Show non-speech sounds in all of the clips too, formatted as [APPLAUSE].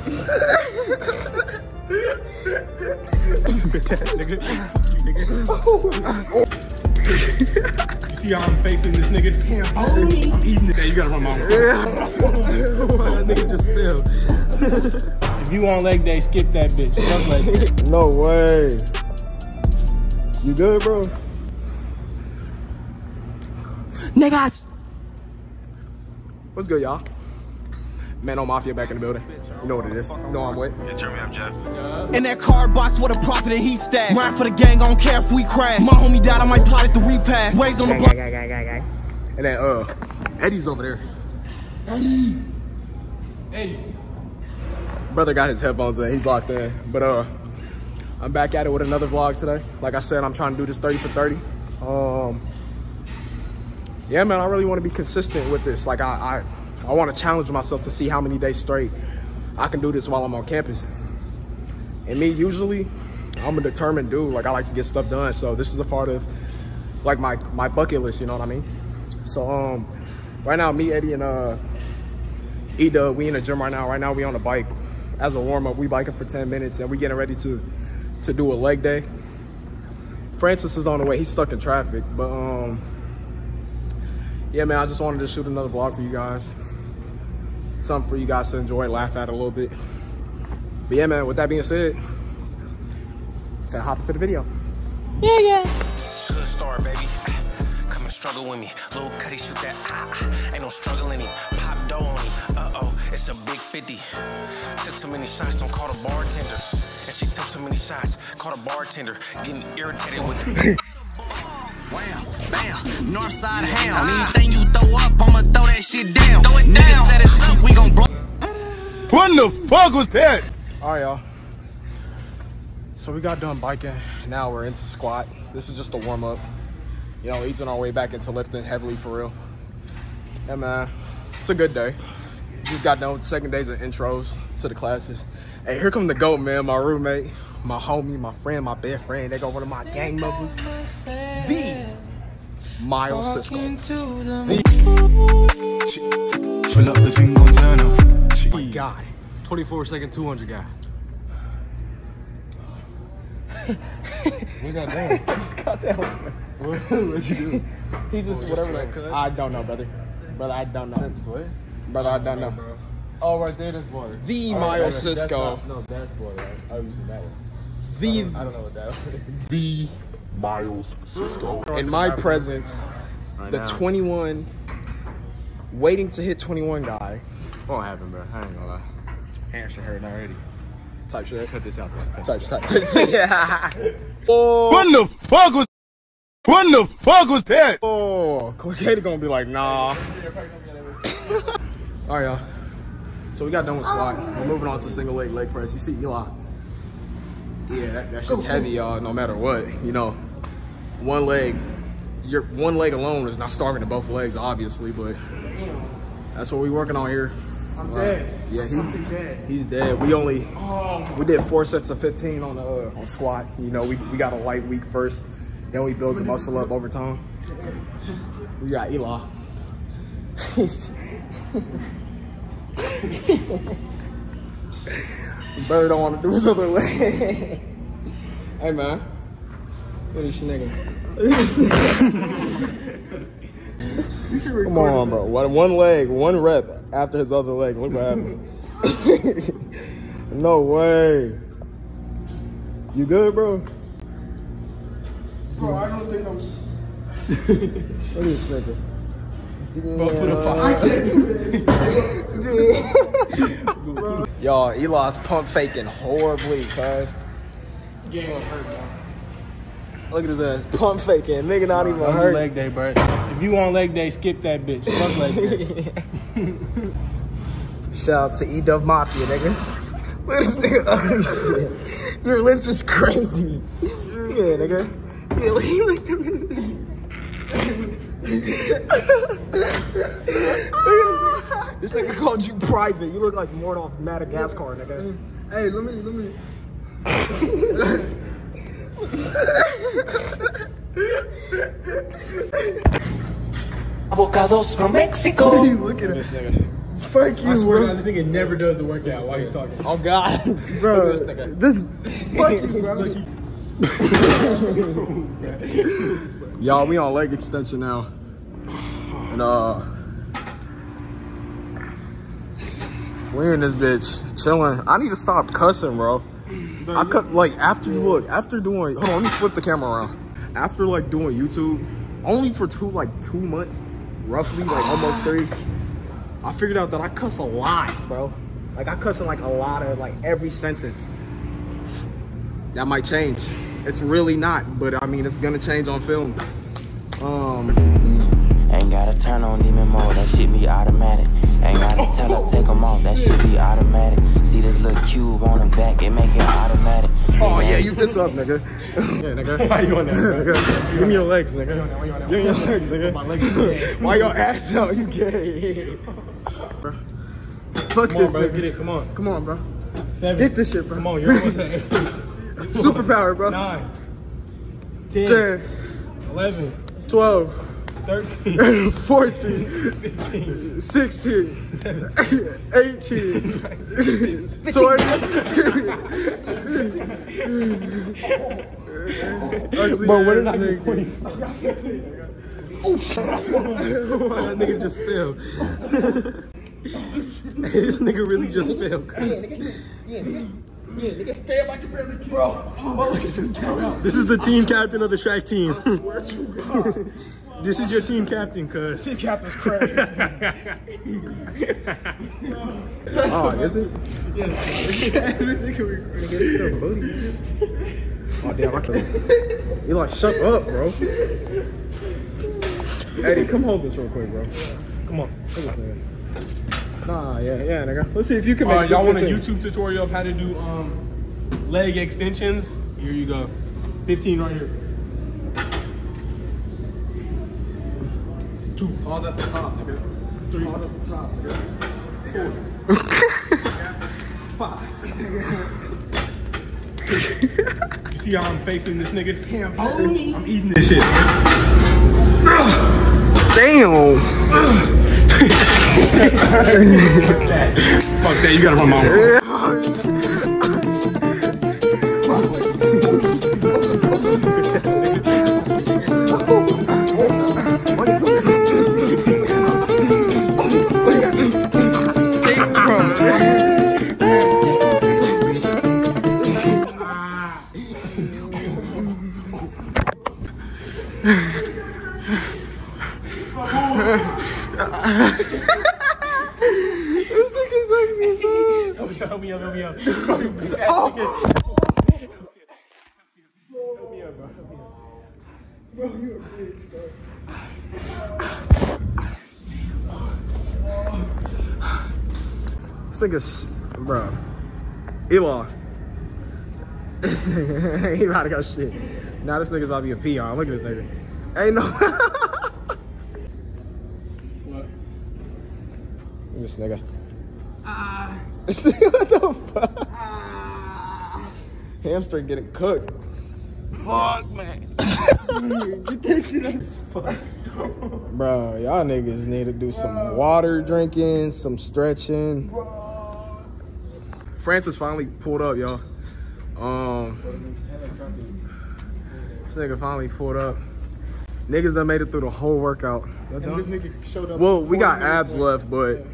You see how I'm facing this nigga? I'm eating it. Hey, you gotta run my that nigga just fell. If you on leg day, skip that bitch. Fuck leg day. No way. You good, bro? Niggas. What's good, y'all? Mano Mafia back in the building. You know what it is. You know I'm with. In that card box with a profit and he stashed. Ride for the gang, I don't care if we crash. My homie died, I might plot it to repass. Ways on the block. And then uh Eddie's over there. Eddie. Eddie. Brother got his headphones in, he's locked in. But uh I'm back at it with another vlog today. Like I said, I'm trying to do this 30 for 30. Um Yeah man, I really want to be consistent with this. Like I I, I want to challenge myself to see how many days straight I can do this while I'm on campus. And me usually I'm a determined dude. Like I like to get stuff done. So this is a part of like my my bucket list, you know what I mean? So um right now me, Eddie, and uh Eda, we in the gym right now. Right now we on the bike. As a warm-up, we biking for 10 minutes and we getting ready to to do a leg day. Francis is on the way, he's stuck in traffic, but um yeah man, I just wanted to shoot another vlog for you guys. Something for you guys to enjoy, laugh at a little bit. But yeah man, with that being said, let's hop into the video. Good star, baby. Come and struggle with me. Little Cuddy shoot that. Ah, ah. ain't no struggle in him. Pop dough on him. Uh oh, it's a big 50. Took too many shots, don't call the bartender. And she took too many shots, call the bartender. Getting irritated with the. [LAUGHS] Wham, bam, north side ham. Anything you throw up, I'ma throw that shit down. Throw it down. set us up, we gon' blow. What the fuck was that? All right, y'all. So we got done biking. Now we're into squat. This is just a warm up. You know, easing our way back into lifting heavily for real. Yeah, man, it's a good day. Just got done with the second days of intros to the classes. Hey, here come the goat, man. My roommate, my homie, my friend, my best friend. They got one of my gang members, the Miles Cisco. Pull up the thing gon' turn up. Oh my guy. 24 second 200 guy. [LAUGHS] What's that [LAUGHS] doing? I just got that one. What, what you do? He just Oh, just whatever sweat, that. I don't know, brother. Brother, I don't know. That's what? Brother, I don't know. Bro. Oh, right there, that's water. The Miles that's- that's Cisco. not- No, that's water. I, I was using that one. I The don't, I don't know what that was. [LAUGHS] the Miles Cisco. In my presence, the 21 waiting to hit 21 guy Won't happen, bro. I ain't gonna lie. Hands are hurting already. type shit. Cut this out, though. Cut Type, this out. type, type. [LAUGHS] yeah. Oh, What the fuck was? What the fuck was that? oh, Coach Hater gonna be like, nah. [LAUGHS] All right, y'all. So we got done with squat. We're moving on to single leg leg press. You see Eli. Yeah, that, that shit's heavy, y'all. No matter what, you know, one leg, your one leg alone is not starving to both legs, obviously, but that's what we working on here. I'm dead. Yeah, he's dead. he's dead. We only we did four sets of 15 on the uh, on squat. You know, we we got a light week first, then we build the muscle up over time. [LAUGHS] We got Eli. [LAUGHS] He's Brother don't want to do his other leg. hey man, look at this nigga. Look at this nigga. [LAUGHS] Come on, bro. One, one leg, one rep after his other leg. Look what happened. [LAUGHS] no way. You good, bro? Bro, I don't think I'm. Look at this nigga. Y'all, Eli's pump faking horribly, cuz. Look at his ass. Pump faking. Nigga not even Don't hurt. leg day, bro. If you on leg day, skip that bitch. Fuck leg day. [LAUGHS] Shout out to E Dove Mafia, nigga. Look at this nigga. Oh, shit. Your lips is crazy. Yeah, nigga. Yeah, look, at me. This nigga called you private. You look like Mort off Madagascar, nigga. Hey, let me, let me. Avocados from Mexico. Look at This nigga. Fuck you, I swear to bro. God, this nigga never does the workout while he's talking. Oh God, Bro, this nigga. this Fuck you, bro. [LAUGHS] Y'all, we on leg extension now. And uh we in this bitch chilling. I need to stop cussing, bro. I cut like after you look, after doing hold on, let me flip the camera around. After like doing YouTube, only for two like two months, roughly like almost three, I figured out that I cuss a lot, bro. Like I cuss in like a lot of like every sentence. That might change. It's really not, but I mean it's gonna change on film. Um Ain't gotta turn on demon mode, that shit be automatic. Ain't gotta tell her take 'em off, that shit be automatic. See this little cube on the back, it make it automatic. Oh yeah, you this up, nigga. [LAUGHS] yeah, nigga. Why you on that, nigga. Give me your legs, nigga. Why you on that? Give me your legs, nigga. My legs are gay. [LAUGHS] Why your ass out? You gay. Bro. [LAUGHS] Fuck Come on, this bro. Let's nigga. get it. Come on. Come on, bro. Seven. Get this shit, bro. Come on, you're almost at eight. Superpower, bro. Nine. Ten. 10, Eleven. 12, Thirteen. [LAUGHS] 14, Fifteen. 16, 18, [LAUGHS] 20. Ugly Bro, what did ass I get? nigga. 20? Oh shit! [LAUGHS] that nigga just fell. this nigga really just fell. cuz. [LAUGHS] This is the team captain of the Shaq team. [LAUGHS] This is your team captain, cuz. Team captain's crazy. [LAUGHS] oh, is it? Yeah. Oh damn, I can't. You like shut up, bro. Eddie, come hold this real quick, bro. Come on. Hold this nigga. Nah, yeah, yeah, nigga. Let's see if you can make Uh, y'all want a YouTube tutorial of how to do um, leg extensions? Here you go. 15 right here. Two. Pause at the top, nigga. Three. Pause at the top, nigga. [LAUGHS] You see how I'm facing this nigga? I'm eating this shit. Damn. Fuck that, you gotta run my [LAUGHS] [LAUGHS] Help me up, help me up, help me up. Bro, you bitch ass [LAUGHS] Oh. Help me up, bro. Help me up. This nigga's, bro. Eli. [LAUGHS] he about to go shit. Now this nigga's about to be a peon. Look at this nigga. Ain't no. What? Look at this nigga. This nigga, what the fuck? Hamstring getting cooked. Fuck, man. Get that shit out fuck. Bro, y'all niggas need to do some water drinking, some stretching. Francis finally pulled up, y'all. Um, this nigga finally pulled up. Niggas that made it through the whole workout. And this nigga showed up. Well, we got abs left, but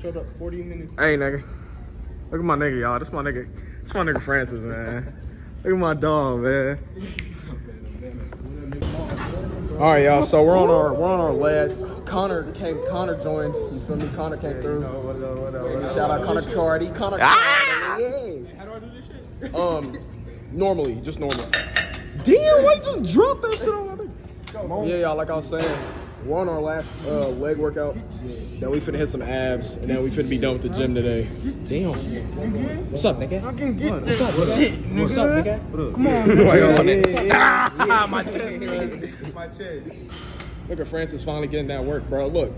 Showed up 40 minutes. hey, nigga. Look at my nigga, y'all. This my nigga. This my nigga Francis, man. Look at my dog, man. All right, y'all. So we're on our we're on our leg. Connor came. Connor joined. You feel me? Connor came through. Baby, shout out Connor Cardi. Connor Cardi. How do I do this shit? [LAUGHS] Um, normally, just normal. Damn, why you just dropped that shit on my nigga? Yeah, y'all. Like I was saying, we're on our last uh, leg workout. Then we finna hit some abs, and then we finna be done with the gym today. Damn. What's up, nigga? I can get What's up, What's up, What's up, nigga? Come on. [LAUGHS] Ah, [LAUGHS] my chest, [LAUGHS] My chest. Look at Francis finally getting that work, bro. Look.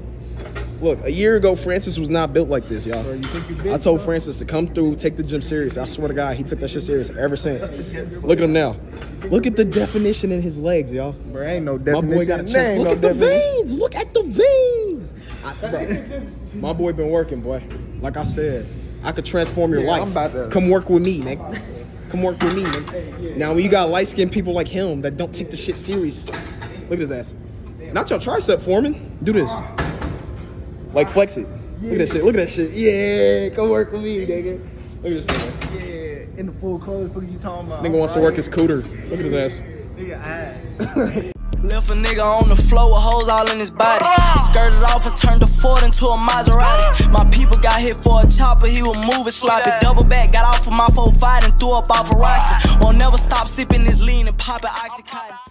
Look, a year ago, Francis was not built like this, y'all. I told Francis to come through, take the gym serious. I swear to God, he took that shit serious ever since. Look at him now. Look at the definition in his legs, y'all. Bro, ain't no definition. My boy got a chest. Look no at the definition. veins. Look at the veins. I- bro. My boy been working, boy. Like I said, I could transform your Yeah, life. I'm about to- Come work with me, nigga. Come work with me, nigga. Now, when you got light skinned people like him that don't take the shit serious, look at his ass. Not your tricep, Foreman. Do this. Like flex it. Look at that shit. Look at that shit. Yeah, come work with me, nigga. Look at this nigga. Yeah, in the full clothes. What are you talking about? Nigga wants to work his cooter. Look at his ass. [LAUGHS] Nigga ass. Left a nigga on the floor with holes all in his body. Ah! Skirted off and turned the Ford into a Maserati. Ah! My people got hit for a chopper, he was moving sloppy. Double back, got off of my 4 5 and threw up off a Roxy. Ah! Won't never stop sipping this lean and popping Oxycontin.